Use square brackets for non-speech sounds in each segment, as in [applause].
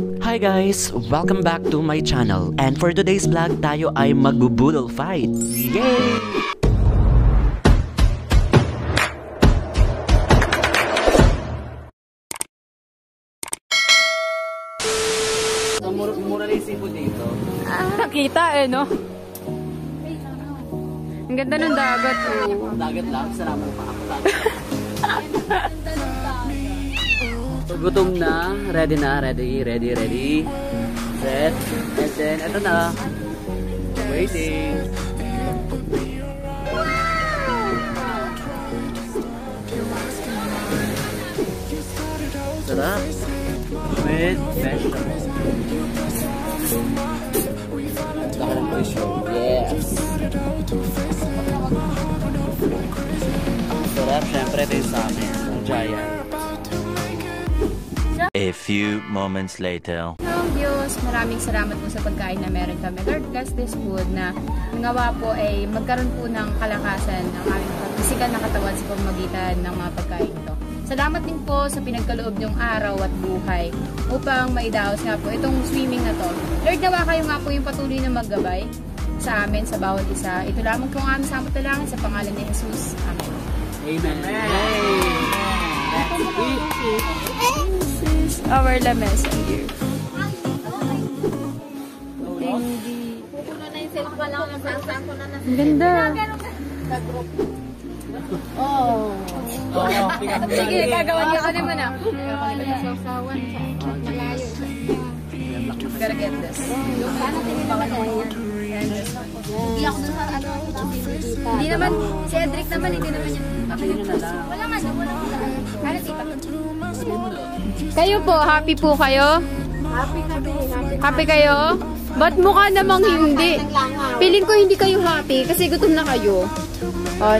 Hi guys! Welcome back to my channel. And for today's vlog, tayo ay magbubudol fight. Yay! Mura, mura na yung seafood dito. Nakita eh, no? Ang ganda ng dagat, oh. Dagat lang, sarap pa ako [laughs] Gutom na. Ready na. Ready, ready, ready. Set. And then, eto na. Waiting. Sarap. With vegetables. A few moments later. Hello, Diyos. Maraming salamat po sa pagkain na meron kami. Lord, bless this food na nangawa po ay magkaroon po ng kalakasan ng aming physical na katawan sa pamamagitan ng mga pagkain ito. Salamat din po sa pinagkaloob niyong araw at buhay upang maidaos nga po itong swimming na to. Lord, nawa kayo nga po yung patuloy na maggabay sa amin, sa bawat isa. Ito lamang po ang aming samot na sa pangalan ni Jesus. Amen. Amen. This is our lamesa here. Ang ganda. Oh, Sige, gagawan niyo ka naman ah. Gotta get this. Hindi ako dun sa ano, Hindi naman, si Edric naman, hindi naman yun. Wala nga, wala nga. Kayo po, happy po kayo? Happy din, happy. Happy kayo? Ba't mukha namang hindi? Feeling ko hindi kayo happy kasi gutom na kayo. Oh,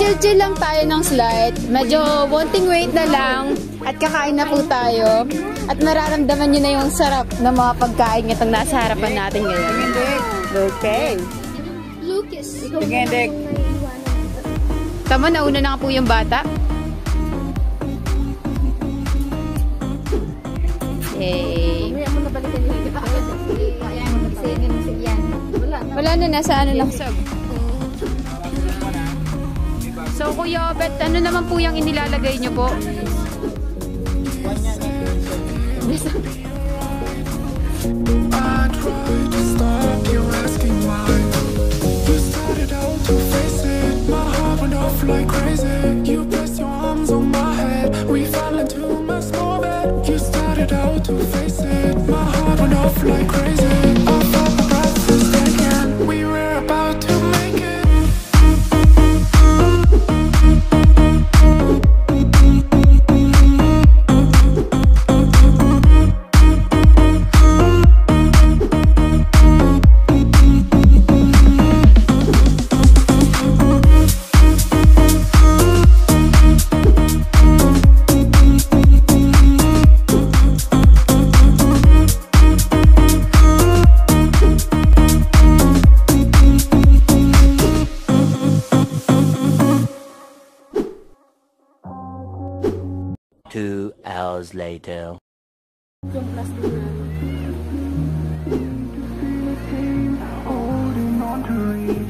chill-chill lang tayo ng slide. Medyo wanting wait na lang at kakain na po tayo. At mararamdaman nyo na yung sarap ng mga pagkain itong nasa harapan natin ngayon. Okay. Lucas. Dek. Tama, nauna na po yung bata. Yay. May ako nabalikan yung ako. Ayan, magsingin mo yan. Wala na. Wala na, nasa ano lang. So, Kuya Obet, ano naman po yung inilalagay nyo po? I tried to stop you asking why. You started out to face it. My heart went off like crazy. Off like Two hours later. holding on to reach.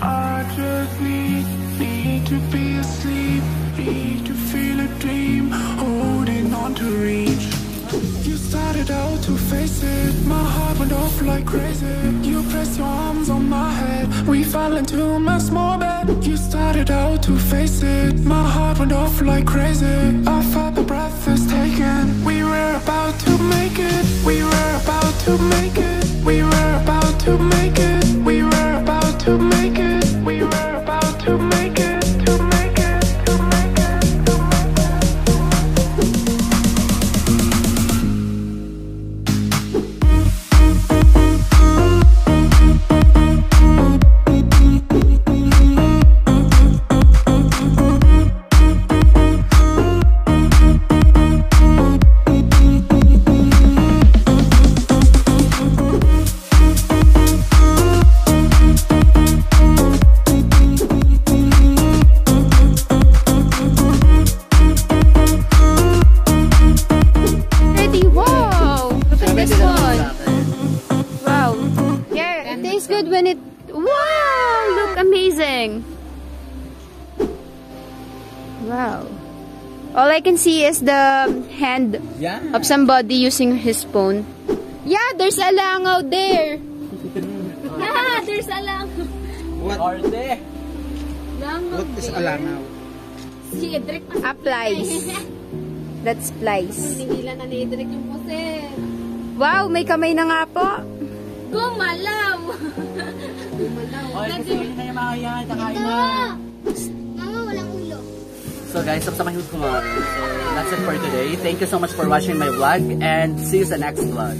I just need, need to be asleep, need to feel a dream, holding on to reach. You started out to face it, my heart went off like crazy. You your arms on my head, we fell into my small bed. You started out to face it, my heart went off like crazy. I breath is taken. We were about to make it, we were about to make it, All I can see is the hand Yeah. of somebody using his phone. Yeah, there's a langaw there. [laughs] yeah, there's a langaw. Arte. Langaw. What is alangaw? Si Edric pa. Applies. [laughs] That's plies. Hinihilan na ni Edric yung puser. Wow, may kamay na nga po. Gumalaw! Oy, [laughs] kasi na yung mga yan. Kakain na. So guys, na kayo. So that's it for today. Thank you so much for watching my vlog and see you sa next vlog.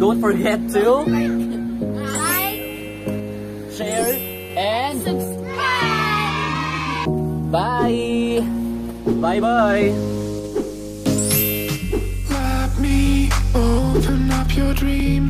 Don't forget to Like, share and subscribe! bye! Bye bye! Let me open up your dream.